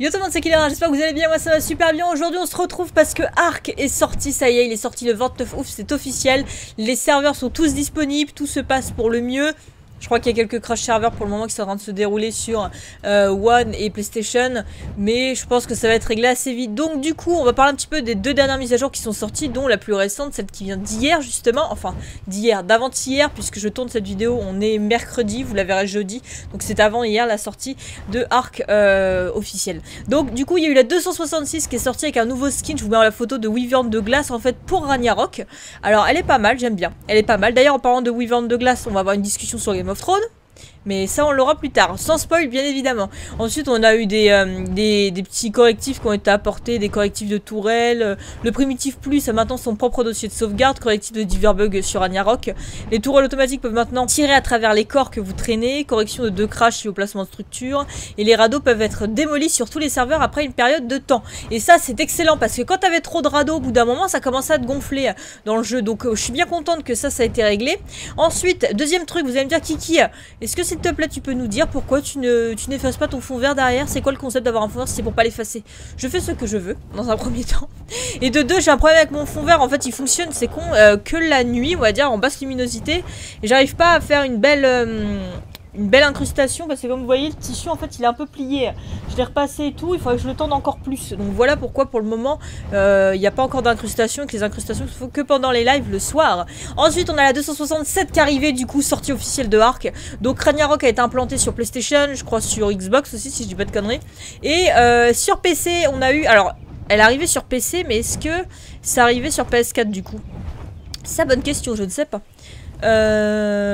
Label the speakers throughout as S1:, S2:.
S1: Yo tout le monde c'est Killer, j'espère que vous allez bien, moi ça va super bien. Aujourd'hui on se retrouve parce que Arc est sorti, ça y est, il est sorti le 29 août, c'est officiel. Les serveurs sont tous disponibles, tout se passe pour le mieux. Je crois qu'il y a quelques crash serveurs pour le moment qui sont en train de se dérouler sur euh, One et PlayStation. Mais je pense que ça va être réglé assez vite. Donc du coup, on va parler un petit peu des deux dernières mises à jour qui sont sorties, dont la plus récente, celle qui vient d'hier justement. Enfin, d'hier, d'avant-hier, puisque je tourne cette vidéo, on est mercredi, vous la verrez jeudi. Donc c'est avant hier la sortie de Arc euh, officiel. Donc du coup, il y a eu la 266 qui est sortie avec un nouveau skin. Je vous mets la photo de Wyvern de glace en fait pour Ragnarok. Alors elle est pas mal, j'aime bien. Elle est pas mal. D'ailleurs, en parlant de Wyvern de glace, on va avoir une discussion sur Game of. Mais ça, on l'aura plus tard, sans spoil, bien évidemment. Ensuite, on a eu des, euh, des, petits correctifs qui ont été apportés, des correctifs de tourelle. Euh, le primitif plus a maintenant son propre dossier de sauvegarde, correctif de diverbug sur Ragnarok. Les tourelles automatiques peuvent maintenant tirer à travers les corps que vous traînez, correction de deux crash au placement de structure. Et les radeaux peuvent être démolis sur tous les serveurs après une période de temps. Et ça, c'est excellent, parce que quand t'avais trop de radeaux, au bout d'un moment, ça commençait à te gonfler dans le jeu. Donc, euh, je suis bien contente que ça, ça a été réglé. Ensuite, deuxième truc, vous allez me dire, Kiki, est-ce que s'il te plaît, tu peux nous dire pourquoi tu ne n'effaces pas ton fond vert derrière? C'est quoi le concept d'avoir un fond vert c'est pour pas l'effacer? Je fais ce que je veux, dans un premier temps. Et de deux, j'ai un problème avec mon fond vert. En fait, il fonctionne, c'est con, euh, que la nuit, on va dire, en basse luminosité. Et j'arrive pas à faire une belle... Euh, une belle incrustation parce que comme vous voyez le tissu en fait il est un peu plié. Je l'ai repassé et tout il faudrait que je le tende encore plus. Donc voilà pourquoi pour le moment euh, il n'y a pas encore d'incrustation que les incrustations se font que pendant les lives le soir. Ensuite on a la 267 qui arrivée du coup sortie officielle de Arc. Donc Ragnarok a été implanté sur Playstation je crois sur Xbox aussi si je dis pas de conneries. Et euh, sur PC on a eu alors elle est arrivée sur PC mais est-ce que ça arrivait sur PS4 du coup? La bonne question je ne sais pas. Euh,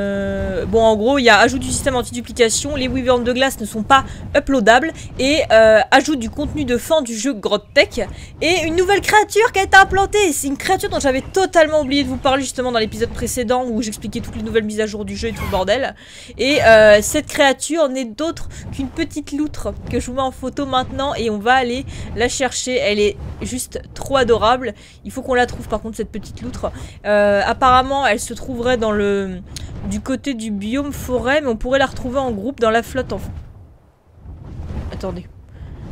S1: bon, en gros, il y a ajout du système anti-duplication, les wyverns de glace ne sont pas uploadables, et euh, ajout du contenu de fin du jeu Grotte Tech, et une nouvelle créature qui a été implantée. C'est une créature dont j'avais totalement oublié de vous parler justement dans l'épisode précédent où j'expliquais toutes les nouvelles mises à jour du jeu et tout le bordel. Et euh, cette créature n'est d'autre qu'une petite loutre que je vous mets en photo maintenant, et on va aller la chercher. Elle est juste trop adorable. Il faut qu'on la trouve par contre, cette petite loutre. apparemment, elle se trouverait dans le du côté du biome forêt, mais on pourrait la retrouver en groupe dans la flotte. En... Attendez.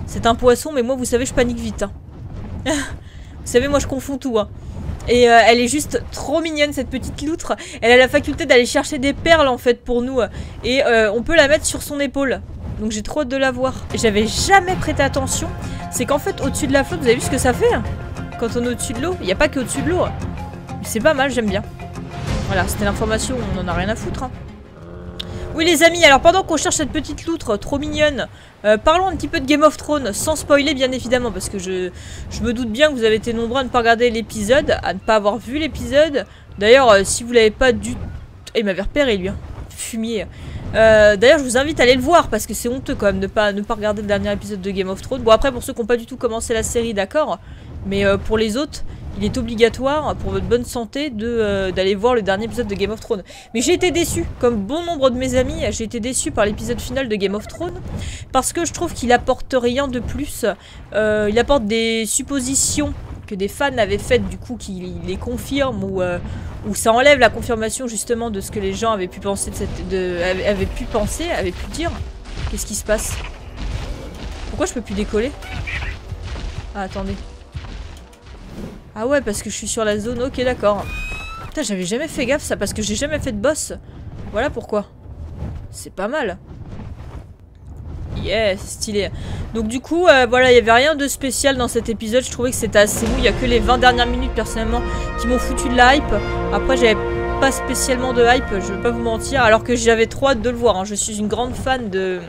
S1: C'est un poisson, mais moi, vous savez, je panique vite. Hein. vous savez, moi, je confonds tout. Hein. Et euh, elle est juste trop mignonne, cette petite loutre. Elle a la faculté d'aller chercher des perles, en fait, pour nous. Et euh, on peut la mettre sur son épaule. Donc j'ai trop hâte de la voir. J'avais jamais prêté attention. C'est qu'en fait, au-dessus de la flotte, vous avez vu ce que ça fait hein Quand on est au-dessus de l'eau. Il n'y a pas qu'au-dessus de l'eau. C'est pas mal, j'aime bien. Voilà, c'était l'information, on en a rien à foutre. Oui les amis, alors pendant qu'on cherche cette petite loutre trop mignonne, euh, parlons un petit peu de Game of Thrones, sans spoiler bien évidemment, parce que je, me doute bien que vous avez été nombreux à ne pas regarder l'épisode, à ne pas avoir vu l'épisode. D'ailleurs, euh, si vous l'avez pas du... il m'avait repéré lui, hein. fumier. Euh, D'ailleurs, je vous invite à aller le voir, parce que c'est honteux quand même de ne pas regarder le dernier épisode de Game of Thrones. Bon après, pour ceux qui n'ont pas du tout commencé la série, d'accord, mais euh, pour les autres, il est obligatoire pour votre bonne santé euh, d'aller voir le dernier épisode de Game of Thrones. Mais j'ai été déçu, comme bon nombre de mes amis, j'ai été déçu par l'épisode final de Game of Thrones, parce que je trouve qu'il apporte rien de plus. Euh, il apporte des suppositions que des fans avaient faites, du coup, qui les confirment, ou, euh, ou ça enlève la confirmation justement de ce que les gens avaient pu penser, de cette, de, avaient pu penser, avaient pu dire. Qu'est-ce qui se passe? Pourquoi je peux plus décoller? Ah, attendez. Ah ouais, parce que je suis sur la zone. Ok, d'accord. Putain, j'avais jamais fait gaffe ça, parce que j'ai jamais fait de boss. Voilà pourquoi. C'est pas mal. Yes, stylé. Donc du coup, euh, voilà, il y avait rien de spécial dans cet épisode. Je trouvais que c'était assez mou. Il y a que les 20 dernières minutes, personnellement, qui m'ont foutu de la hype. Après, j'avais pas spécialement de hype, je vais pas vous mentir. Alors que j'avais trop hâte de le voir. Hein. Je suis une grande fan de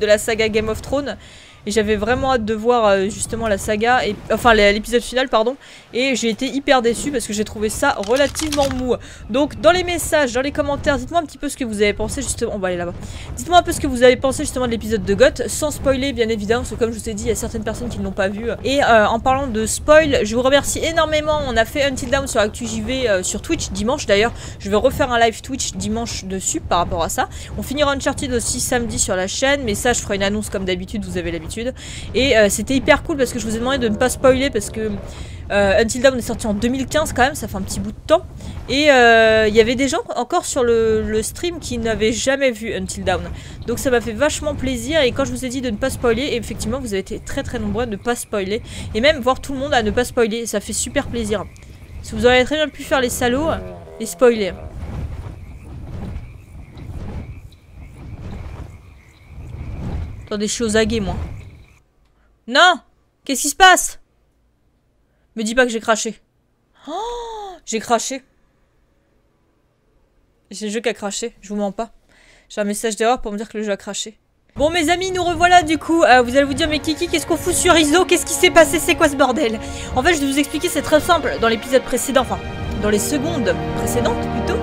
S1: la saga Game of Thrones. Et j'avais vraiment hâte de voir euh, justement la saga, et enfin l'épisode final, pardon. Et j'ai été hyper déçue parce que j'ai trouvé ça relativement mou. Donc dans les messages, dans les commentaires, dites-moi un petit peu ce que vous avez pensé justement. On va aller là-bas. Dites-moi un peu ce que vous avez pensé justement de l'épisode de Goth, sans spoiler bien évidemment, parce que comme je vous ai dit, il y a certaines personnes qui ne l'ont pas vu. Et euh, en parlant de spoil, je vous remercie énormément. On a fait Until Down sur ActuJV euh, sur Twitch dimanche d'ailleurs. Je vais refaire un live Twitch dimanche dessus par rapport à ça. On finira Uncharted aussi samedi sur la chaîne, mais ça je ferai une annonce comme d'habitude, vous avez l'habitude Et euh, c'était hyper cool parce que je vous ai demandé de ne pas spoiler parce que euh, Until Dawn est sorti en 2015 quand même, ça fait un petit bout de temps. Et euh, il y avait des gens encore sur le, stream qui n'avaient jamais vu Until Dawn. Donc ça m'a fait vachement plaisir et quand je vous ai dit de ne pas spoiler, effectivement vous avez été très très nombreux à ne pas spoiler. Et même voir tout le monde à ne pas spoiler, ça fait super plaisir. Si vous auriez très bien pu faire les salauds, les spoiler. Attendez, je suis aux aguets moi. Non Qu'est-ce qui se passe? Me dis pas que j'ai craché. Oh, j'ai craché. C'est le jeu qui a craché, je vous mens pas. J'ai un message d'erreur pour me dire que le jeu a craché. Bon mes amis, nous revoilà du coup. Euh, vous allez vous dire mais Kiki, qu'est-ce qu'on fout sur Iso Qu'est-ce qui s'est passé? C'est quoi ce bordel? En fait, je vais vous expliquer, c'est très simple. Dans l'épisode précédent, enfin, dans les secondes précédentes plutôt,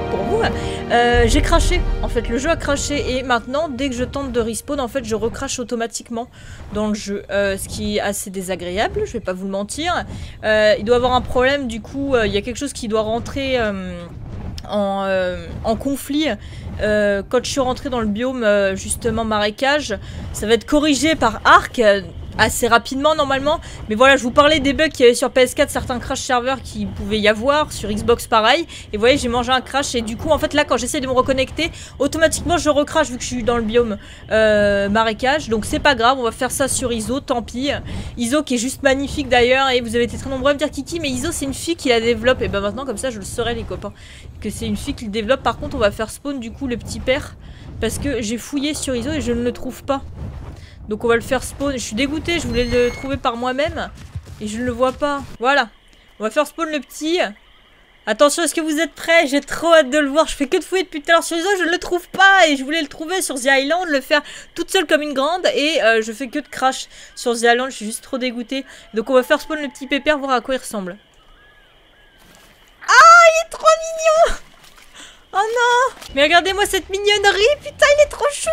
S1: euh, j'ai craché. En fait, le jeu a craché et maintenant, dès que je tente de respawn, en fait, je recrache automatiquement dans le jeu. Euh, ce qui est assez désagréable, je vais pas vous le mentir. Euh, il doit avoir un problème, du coup, il y a quelque chose qui doit rentrer en, en, conflit. quand je suis rentrée dans le biome, justement, marécage, ça va être corrigé par Arc assez rapidement normalement. Mais voilà, je vous parlais des bugs qu'il y avait sur PS4, certains crash serveurs qui pouvaient y avoir, sur Xbox pareil. Et vous voyez, j'ai mangé un crash et du coup, en fait là, quand j'essaie de me reconnecter, automatiquement je recrache vu que je suis dans le biome euh, marécage. Donc c'est pas grave, on va faire ça sur ISO, tant pis. ISO qui est juste magnifique d'ailleurs et vous avez été très nombreux à me dire Kiki, mais ISO c'est une fille qui la développe. Et ben maintenant comme ça je le saurai les copains, que c'est une fille qui le développe. Par contre on va faire spawn du coup le petit père parce que j'ai fouillé sur ISO et je ne le trouve pas. Donc on va le faire spawn. Je suis dégoûtée, je voulais le trouver par moi-même. Et je ne le vois pas. Voilà. On va faire spawn le petit. Attention, est-ce que vous êtes prêts? J'ai trop hâte de le voir. Je fais que de fouiller depuis tout à l'heure sur les autres, je ne le trouve pas. Et je voulais le trouver sur The Island, le faire toute seule comme une grande. Et euh, je fais que de crash sur The Island, je suis juste trop dégoûtée. Donc on va faire spawn le petit pépère, voir à quoi il ressemble. Ah, il est trop mignon Oh non Mais regardez-moi cette mignonnerie Putain, il est trop chou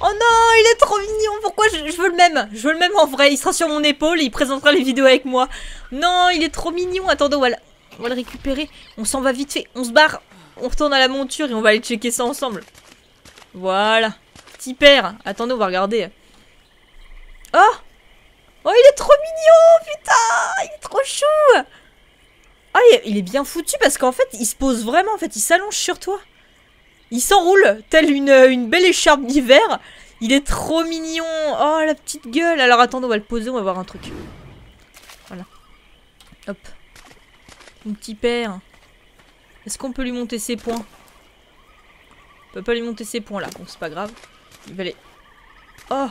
S1: Oh non, il est trop mignon. Pourquoi je, veux le même? Je veux le même en vrai. Il sera sur mon épaule et il présentera les vidéos avec moi. Non, il est trop mignon. Attendez, on va, le récupérer. On s'en va vite fait. On se barre. On retourne à la monture et on va aller checker ça ensemble. Voilà. Petit père. Attendez, on va regarder. Oh Oh, il est trop mignon Putain Il est trop chou Ah, il est bien foutu parce qu'en fait, il se pose vraiment. En fait, il s'allonge sur toi. Il s'enroule, tel une, une belle écharpe d'hiver. Il est trop mignon. Oh, la petite gueule. Alors, attendez, on va le poser, on va voir un truc. Voilà. Hop. Mon petit père. Est-ce qu'on peut lui monter ses points? On peut pas lui monter ses points, là. Bon, c'est pas grave. Il va aller... Oh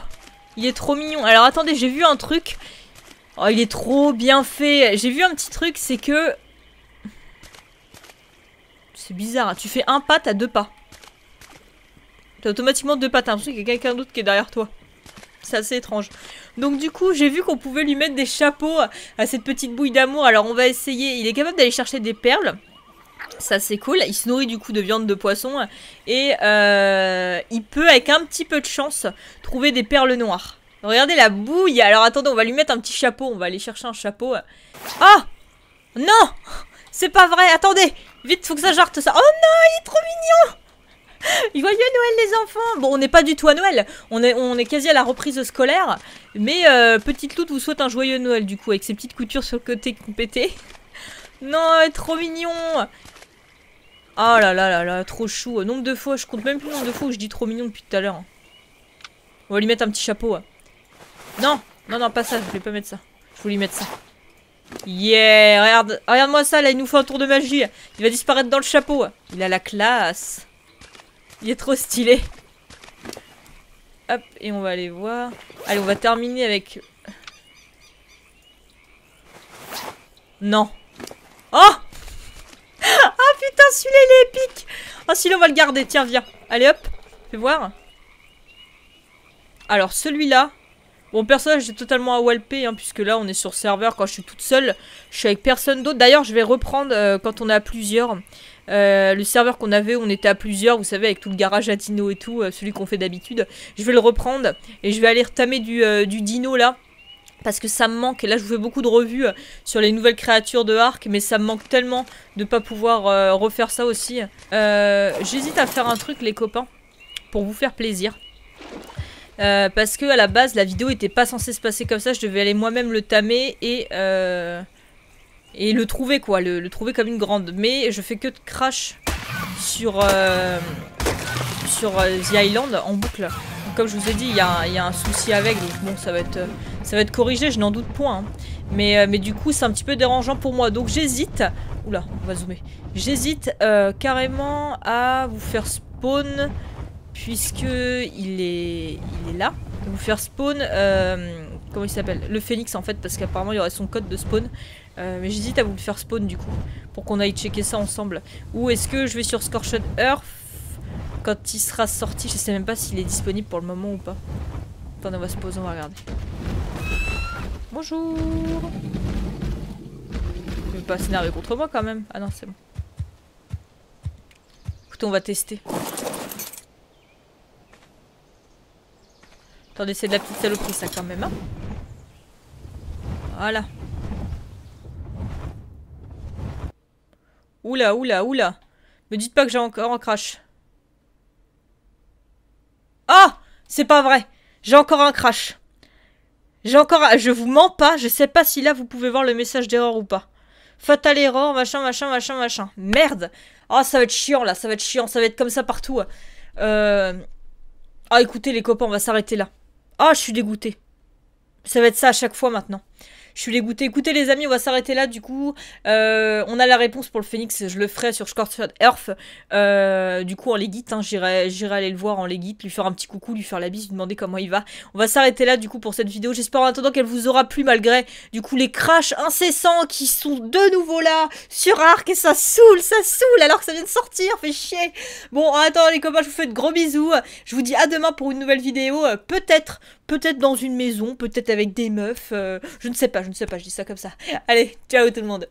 S1: Il est trop mignon. Alors, attendez, j'ai vu un truc. Oh, il est trop bien fait. J'ai vu un petit truc, c'est que... C'est bizarre. Hein. Tu fais un pas, t'as deux pas. T'as automatiquement deux pattes, parce qu'il y a quelqu'un d'autre qui est derrière toi. C'est assez étrange. Donc du coup, j'ai vu qu'on pouvait lui mettre des chapeaux à cette petite bouille d'amour. Alors on va essayer. Il est capable d'aller chercher des perles. Ça c'est cool. Il se nourrit du coup de viande de poisson. Et euh, il peut, avec un petit peu de chance, trouver des perles noires. Regardez la bouille. Alors attendez, on va lui mettre un petit chapeau. On va aller chercher un chapeau. Ah Non C'est pas vrai. Attendez. Vite, faut que ça jarte ça. Oh non, il est trop mignon Joyeux Noël les enfants Bon, on n'est pas du tout à Noël, on est, quasi à la reprise scolaire, mais euh, Petite Loot vous souhaite un joyeux Noël du coup, avec ses petites coutures sur le côté pété. Non, trop mignon Oh là là là là, trop chou. Nombre de fois, je compte même plus le nombre de fois où je dis trop mignon depuis tout à l'heure. On va lui mettre un petit chapeau. Non, non, non, pas ça, je voulais pas mettre ça. Je voulais lui mettre ça. Yeah, regarde, regarde-moi ça, là, il nous fait un tour de magie. Il va disparaître dans le chapeau. Il a la classe. Il est trop stylé. Hop, et on va aller voir. Allez, on va terminer avec... Non. Oh Ah putain, celui-là, il est épique Ah, celui-là, on va le garder. Tiens, viens. Allez, hop. Fais voir. Alors, celui-là... Bon, personnage est totalement à walper, hein, puisque là, on est sur serveur quand je suis toute seule. Je suis avec personne d'autre. D'ailleurs, je vais reprendre euh, quand on à plusieurs. Euh, le serveur qu'on avait, on était à plusieurs, vous savez, avec tout le garage à dino et tout, euh, celui qu'on fait d'habitude. Je vais le reprendre et je vais aller retamer du, euh, du dino là. Parce que ça me manque, et là je vous fais beaucoup de revues sur les nouvelles créatures de Arc, mais ça me manque tellement de pas pouvoir refaire ça aussi. J'hésite à faire un truc les copains, pour vous faire plaisir. Parce que à la base, la vidéo était pas censée se passer comme ça. Je devais aller moi-même le tamer et et le trouver quoi, le, trouver comme une grande. Mais je fais que de crash sur euh, sur The Island en boucle. comme je vous ai dit, il y, a un souci avec, donc bon, ça va être ça corrigé, je n'en doute point. Hein. Mais, mais du coup, c'est un petit peu dérangeant pour moi. Donc j'hésite. Oula, on va zoomer. J'hésite carrément à vous faire spawn puisque il est, il est là. Vous faire spawn, euh, comment il s'appelle Le phénix en fait, parce qu'apparemment il y aurait son code de spawn. Euh, mais j'hésite à vous le faire spawn du coup, pour qu'on aille checker ça ensemble. Ou est-ce que je vais sur Scorched Earth quand il sera sorti? Je sais même pas s'il est disponible pour le moment ou pas. Attendez, on va se poser, on va regarder. Bonjour Je vais pas s'énerver contre moi quand même. Ah non, c'est bon. Écoutez, on va tester. Attendez, c'est de la petite saloperie ça quand même. Hein voilà. Oula, oula, oula. Me dites pas que j'ai encore un crash. Ah C'est pas vrai. J'ai encore un crash. J'ai encore un... Je vous mens pas. Je sais pas si là vous pouvez voir le message d'erreur ou pas. Fatal error, machin, machin, machin, machin. Merde. Ah, ça va être chiant là. Ça va être chiant. Ça va être comme ça partout. Euh... Ah, écoutez les copains, on va s'arrêter là. Ah, je suis dégoûtée. Ça va être ça à chaque fois maintenant. Je suis dégoûtée. Écoutez les amis, on va s'arrêter là du coup. Euh, on a la réponse pour le phoenix, je le ferai sur Scorched Earth. Euh, du coup en Legit, hein, j'irai aller le voir en Legit, lui faire un petit coucou, lui faire la bise, lui demander comment il va. On va s'arrêter là du coup pour cette vidéo. J'espère en attendant qu'elle vous aura plu malgré du coup les crashs incessants qui sont de nouveau là sur Arc et ça saoule, ça saoule alors que ça vient de sortir, fait chier. Bon en attendant les copains, je vous fais de gros bisous. Je vous dis à demain pour une nouvelle vidéo. Euh, peut-être Peut-être dans une maison, peut-être avec des meufs, je ne sais pas, je ne sais pas, je dis ça comme ça. Allez, ciao tout le monde